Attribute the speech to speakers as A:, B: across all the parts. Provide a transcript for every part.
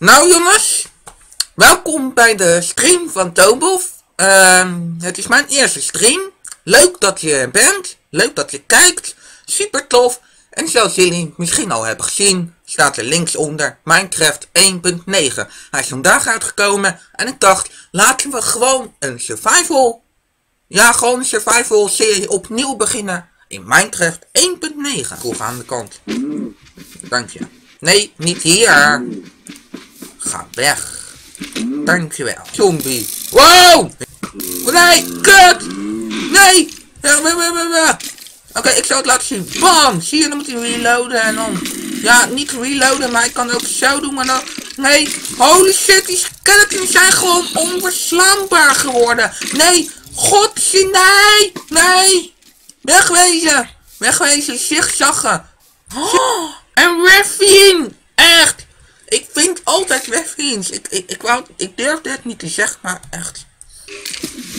A: Nou jongens, welkom bij de stream van Tobof. Ehm, het is mijn eerste stream. Leuk dat je bent, leuk dat je kijkt, super tof. En zoals jullie misschien al hebben gezien, staat er linksonder Minecraft 1.9. Hij is vandaag uitgekomen en ik dacht, laten we gewoon een survival, ja gewoon een survival serie opnieuw beginnen in Minecraft 1.9. Proef aan de kant. Dank je. Nee, niet hier. Ga weg. Dankjewel. Zombie. Wow! Nee, kut! Nee! Oké, ik zal het laten zien. Bam! Zie je, dan moet hij reloaden en dan... Ja, niet reloaden, maar ik kan ook zo doen, maar dan... Nee, holy shit, die skeletons zijn gewoon onverslaanbaar geworden. Nee, godje, nee! Nee! Wegwezen! Wegwezen, zigzaggen. Oh, en Raffine! Ik vind altijd Raffines. Ik, ik, ik, wou, ik durfde het niet te zeggen, maar echt.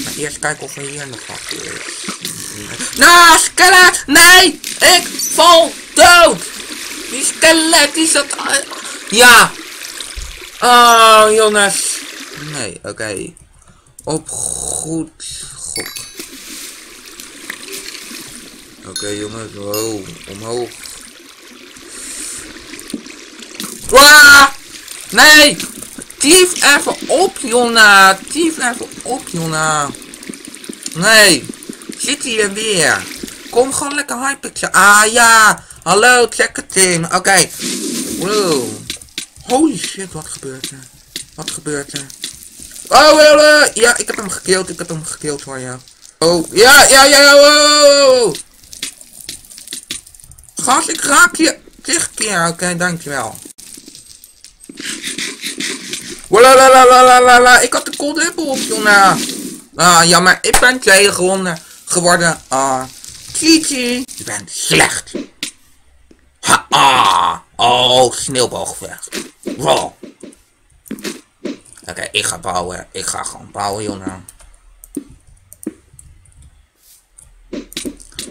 A: Maar eerst kijken of er hier nog wat is. Nou, skelet! Nee! Ik val dood! Die skelet die zat... Ja! Oh, jongens. Nee, oké. Op goed gok. Oké, jongens. Wow, omhoog. Waaah! Nee! Tief even op, Jonna! Tief even op, Jonna! Nee! Zit hier weer? Kom gewoon lekker hypertje. Ah ja! Hallo, check het in. Oké. Okay. Holy shit, wat gebeurt er? Wat gebeurt er? Oh, uh, ja, ik heb hem gekild. Ik heb hem gekild hoor, ja. Oh, ja, ja, ja, wow. Gas, ik raak je tig keer. Oké, dankjewel. Walalalala, ik had de cold apple op, Jonna. Ah, jammer, ik ben tweede gewonnen, geworden. Ah, Chichi, je bent slecht. Ha, ah, oh, sneeuwbalgevecht. Wow. Oké, ik ga bouwen. Ik ga gewoon bouwen, Jonna.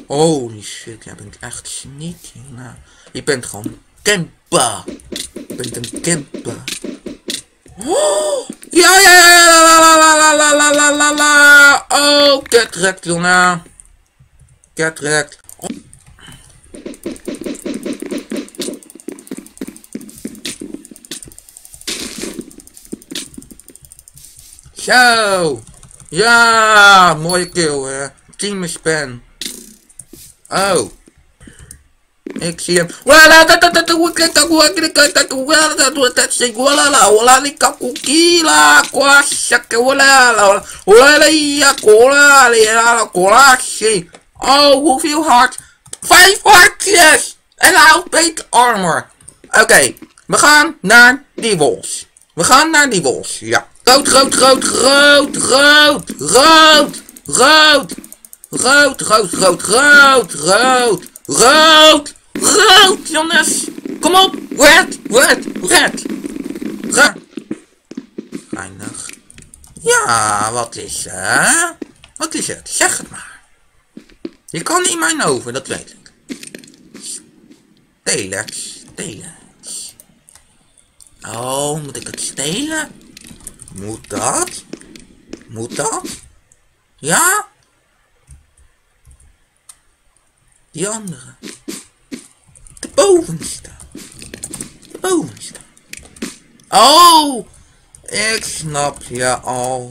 A: Holy shit, jij bent echt sneaky, Jonna. Je bent gewoon Kempa. Je bent een Kempa. Ja, ja, ja, la, la, la, la, la, Oh, ketrekt, jongen. Ketrekt. Zo. Ja, mooie kill, hè. Team is pen. Oh. Ik zie hem. Oh, hoeveel hart? Vijf hartjes! En hij beter armor. Oké, we gaan naar die wolf. We gaan naar die wolf, ja. Rood, rood, rood, rood, rood, rood, rood, rood, rood, rood, rood, rood, rood. Rood, jongens! Kom op! Red, red, red! Red! Eindig. Ja, wat is het? Wat is het? Zeg het maar. Je kan niet mijn over, dat weet ik. Stelers, stelers. Oh, moet ik het stelen? Moet dat? Moet dat? Ja? Die andere bovenste. Bovenste. Oh! Ik snap je al.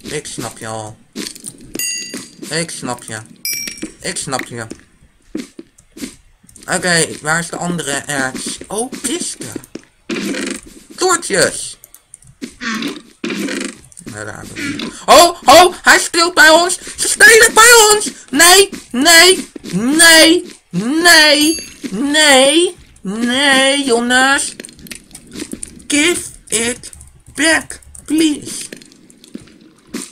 A: Ik snap je al. Ik snap je. Ik snap je. Oké, waar is de andere erts? Oh, kisten. Toortjes. Oh, oh, hij speelt bij ons. Ze spelen bij ons. Nee, nee, nee, nee. Nee, nee, jongens. Give it back, please.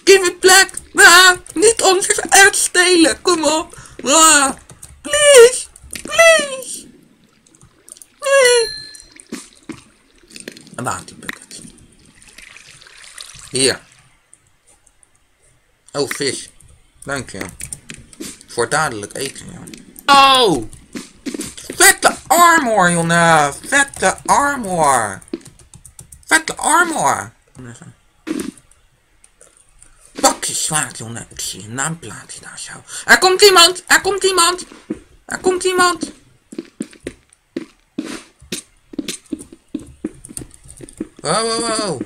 A: Give it back. Ah, niet ons uitstelen. Kom op. Ah, please, please. Nee. Een waterbucket. Hier. Oh, vis. Dank je. Voor dadelijk eten, ja. Oh! Armor, jongen. Vette armor. Vette armor. Pak je zwaard, jongen. Ik zie een naamplaatje daar zo. Er komt iemand! Er komt iemand! Er komt iemand! Wow, wow, wow.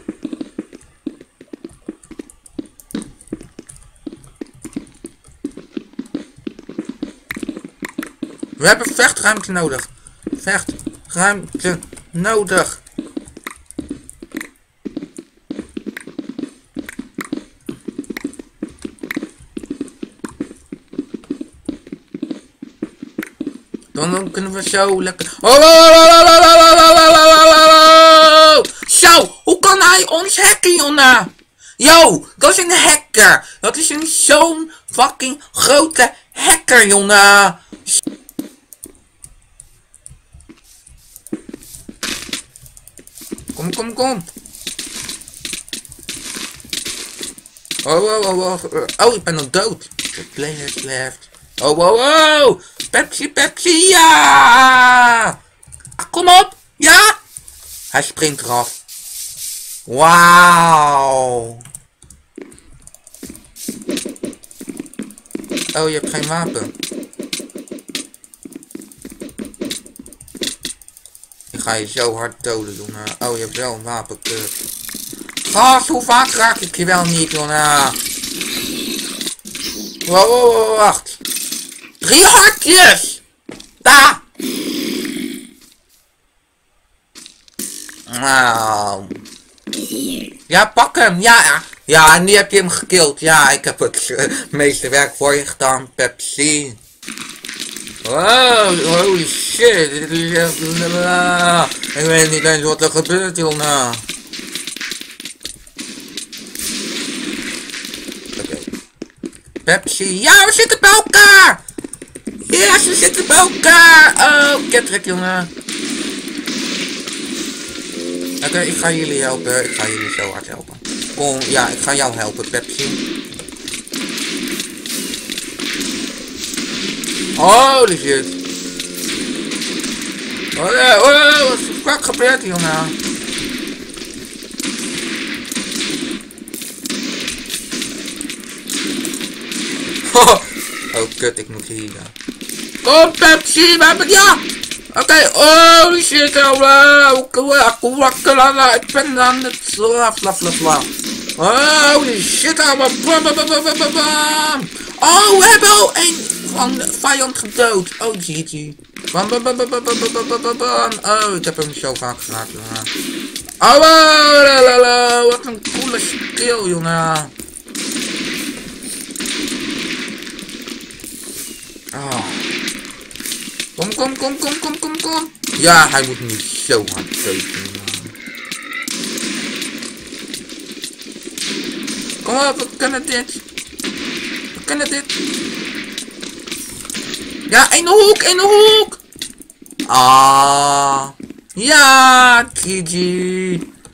A: We hebben vechtruimte nodig. Vechtruimte nodig. Dan kunnen we zo lekker... Zo, hoe kan hij ons hacken, jongen? Yo, dat is een hacker. Dat is een zo'n fucking grote hacker, jongen. Kom, kom, kom. Oh, oh, oh, oh. Oh, ik ben nog dood. The players left. Oh, oh, oh. Pepsi, Pepsi, ja! Ah, kom op, ja! Hij springt eraf. Wauw. Oh, je hebt geen wapen. Ga je zo hard doden, jongen. Oh, je hebt wel een wapen. Gast, hoe vaak raak ik je wel niet, jongen? Wow, wacht. Drie hartjes! Daar! Nou. Ja, pak hem. Ja, ja, en nu heb je hem gekild. Ja, ik heb het uh, meeste werk voor je gedaan, Pepsi. Wow, holy shit. Dit is echt... Ik weet niet eens wat er gebeurt, jongen. Oké. Pepsi. Ja, we zitten bij elkaar! Ja, ze zitten bij elkaar! Oh, Kettrek, jongen. Oké, ik ga jullie helpen. Ik ga jullie zo hard helpen. Kom, ja, ik ga jou helpen, Pepsi. Holy shit. Oh, ja, oh, wat de fuck gebeurt hier, jongen? oh, kut, ik moet hier. Kom, Pepsi, we hebben ja! Oké, okay, holy shit, aan ik ben aan het slaf, slaf, slaf. Holy shit, ouwe. Oh, we hebben al een van de vijand gedood. Oh, GG. Bam, bam, bam, bam, bam, bam, bam, bam. Oh, ik heb hem zo vaak geraakt, jongen. Oh, la, wat een coole skill, jongen. Oh. Kom, kom, kom, kom, kom, kom, kom. Ja, hij moet nu zo hard tekenen. Kom op, we kunnen dit. Kunnen dit. Ja, in de hoek, in de hoek. Ah. Ja, GG.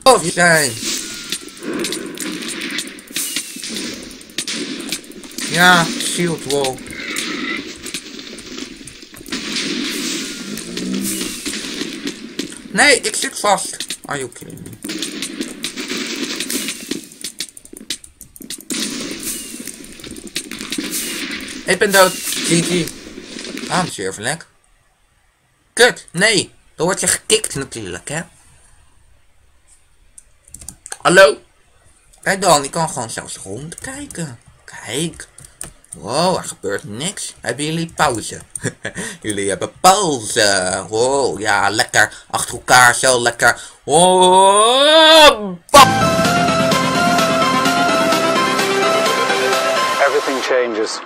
A: Of zijn. Ja, shield wall. Nee, ik zit vast. Are you? Ik ben dood. GG. Ah, serverlek. Kut, nee. Dan word je gekikt natuurlijk, hè. Hallo? Kijk dan, ik kan gewoon zelfs rondkijken. Kijk. Wow, er gebeurt niks. Hebben jullie pauze? jullie hebben pauze. Wow, ja, lekker. Achter elkaar, zo lekker. Wow, bam!
B: Everything changes.